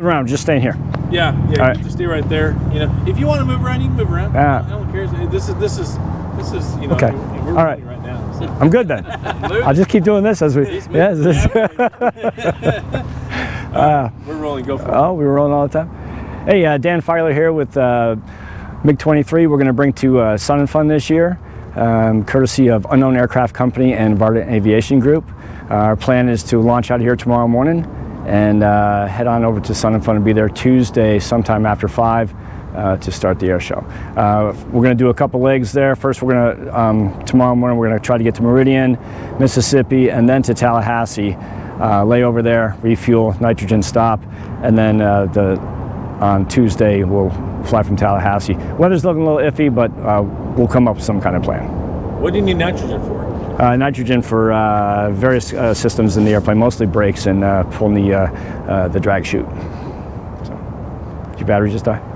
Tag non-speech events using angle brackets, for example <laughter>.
Around, just staying here. Yeah, yeah. Right. Just stay right there. You know, if you want to move around, you can move around. Yeah. I don't care. This is this is this is you know. Okay. All right. right now. So. I'm good then. <laughs> I'll just keep doing this as we. Yes. <laughs> <laughs> We're rolling. Go for it. Oh, we were rolling all the time. Hey, uh, Dan Filer here with uh, MiG 23. We're going to bring to uh, Sun N Fun this year, um, courtesy of Unknown Aircraft Company and Varda Aviation Group. Uh, our plan is to launch out here tomorrow morning and uh, head on over to Sun N Fun and be there Tuesday sometime after 5 uh, to start the air show. Uh, we're going to do a couple legs there. First, we're going to, um, tomorrow morning, we're going to try to get to Meridian, Mississippi, and then to Tallahassee. Uh, lay over there, refuel, nitrogen stop, and then uh, the on Tuesday we'll fly from Tallahassee. Weather's looking a little iffy, but uh, we'll come up with some kind of plan. What do you need nitrogen for? Uh, nitrogen for uh, various uh, systems in the airplane, mostly brakes and uh, pulling the uh, uh, the drag chute. So, did your battery just die?